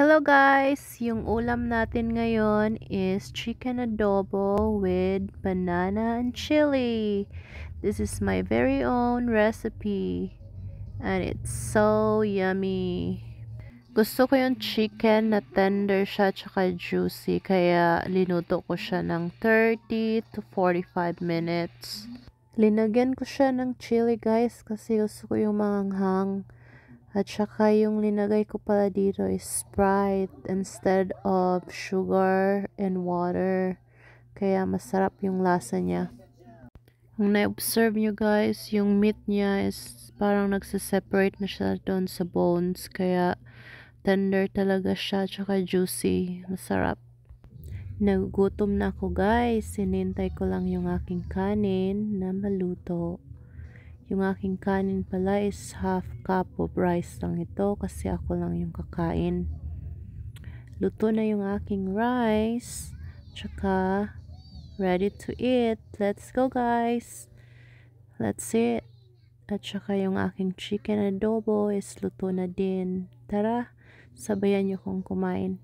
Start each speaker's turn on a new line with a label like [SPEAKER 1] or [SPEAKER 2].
[SPEAKER 1] Hello guys! Yung ulam natin ngayon is chicken adobo with banana and chili. This is my very own recipe. And it's so yummy. Gusto ko yung chicken na tender siya tsaka juicy kaya linuto ko siya ng 30 to 45 minutes. Linagyan ko siya ng chili guys kasi gusto ko yung manghang. At saka yung linagay ko pala dito is Sprite instead of sugar and water. Kaya masarap yung lasa niya. Kung na-observe nyo guys, yung meat niya is parang nagsa-separate na siya doon sa bones. Kaya tender talaga siya, tsaka juicy. Masarap. Nagugutom na ako guys. Sinintay ko lang yung aking kanin na maluto. Yung aking kanin pala is half cup of rice lang ito kasi ako lang yung kakain. Luto na yung aking rice. Tsaka ready to eat. Let's go guys. Let's eat. At saka yung aking chicken adobo is luto na din. Tara, sabayan nyo kong kumain.